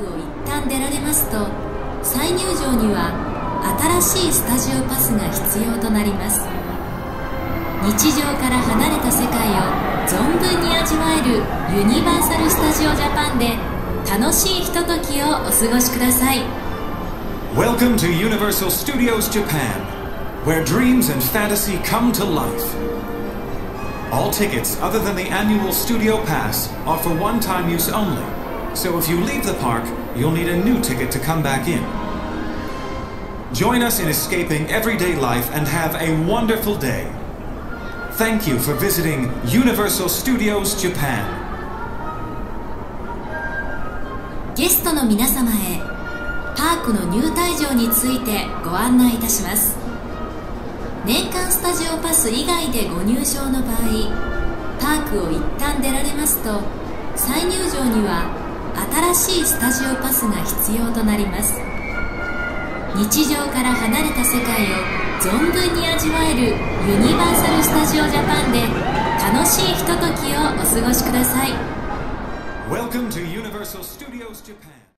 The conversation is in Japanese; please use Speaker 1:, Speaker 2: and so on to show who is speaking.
Speaker 1: クを一旦出られますと再入場には新しいスタジオパスが必要となります日常から離れた世界を存分に味わえるユニバーサル・スタジオ・ジャパンで楽しいひとときをお過ごしください
Speaker 2: Welcome to Universal Studios Japan, where dreams and fantasy come to life. All tickets other than the annual studio pass are for one time use only, so if you leave the park, you'll need a new ticket to come back in. Join us in escaping everyday life and have a wonderful day. Thank you for visiting Universal Studios Japan.
Speaker 1: ゲストの皆様へパークの入退場についてご案内いたします年間スタジオパス以外でご入場の場合パークを一旦出られますと再入場には新しいスタジオパスが必要となります日常から離れた世界を存分に味わえるユニバーサル・スタジオ・ジャパンで楽しいひとときをお過ごしください
Speaker 2: Welcome to Universal Studios Japan.